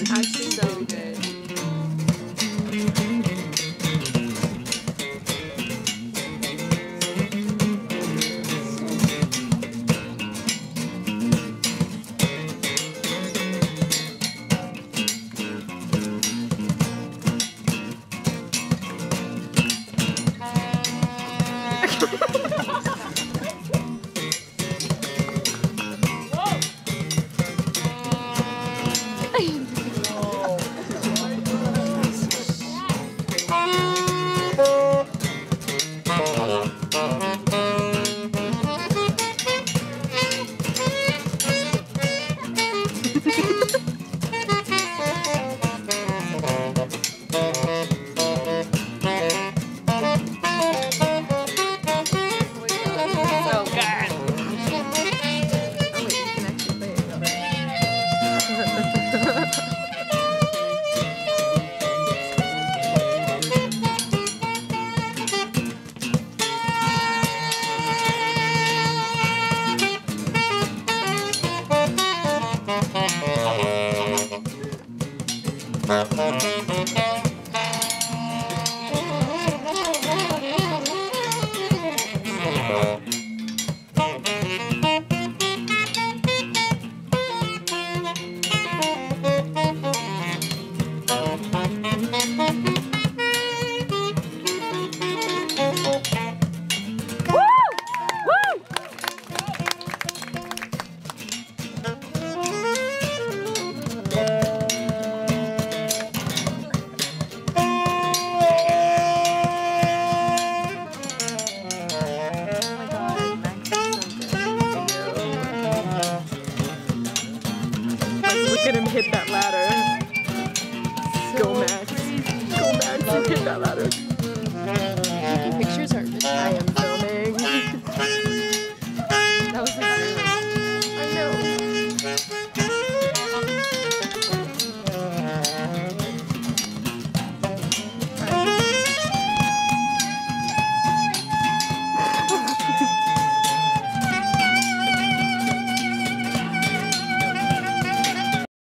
It's actually so Look at him hit that ladder. Go Max. Go Max, hit that ladder. Pictures are I am